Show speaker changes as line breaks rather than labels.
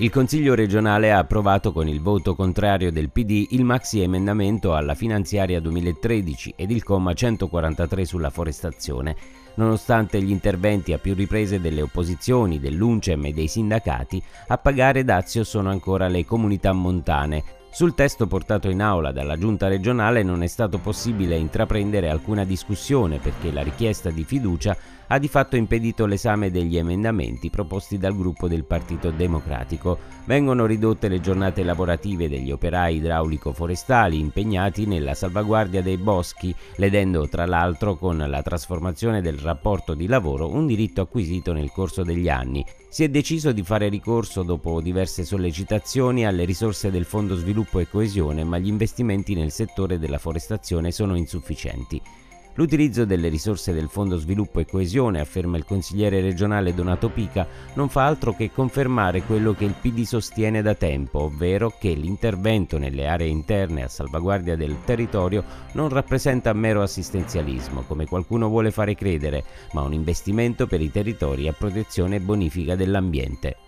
Il Consiglio regionale ha approvato con il voto contrario del PD il maxi emendamento alla finanziaria 2013 ed il comma 143 sulla forestazione. Nonostante gli interventi a più riprese delle opposizioni, dell'UNCEM e dei sindacati, a pagare dazio sono ancora le comunità montane, sul testo portato in aula dalla giunta regionale non è stato possibile intraprendere alcuna discussione perché la richiesta di fiducia ha di fatto impedito l'esame degli emendamenti proposti dal gruppo del Partito Democratico. Vengono ridotte le giornate lavorative degli operai idraulico-forestali impegnati nella salvaguardia dei boschi, ledendo tra l'altro con la trasformazione del rapporto di lavoro un diritto acquisito nel corso degli anni. Si è deciso di fare ricorso dopo diverse sollecitazioni alle risorse del Fondo Sviluppo e Coesione, ma gli investimenti nel settore della forestazione sono insufficienti. L'utilizzo delle risorse del Fondo Sviluppo e Coesione, afferma il consigliere regionale Donato Pica, non fa altro che confermare quello che il PD sostiene da tempo, ovvero che l'intervento nelle aree interne a salvaguardia del territorio non rappresenta mero assistenzialismo, come qualcuno vuole fare credere, ma un investimento per i territori a protezione e bonifica dell'ambiente.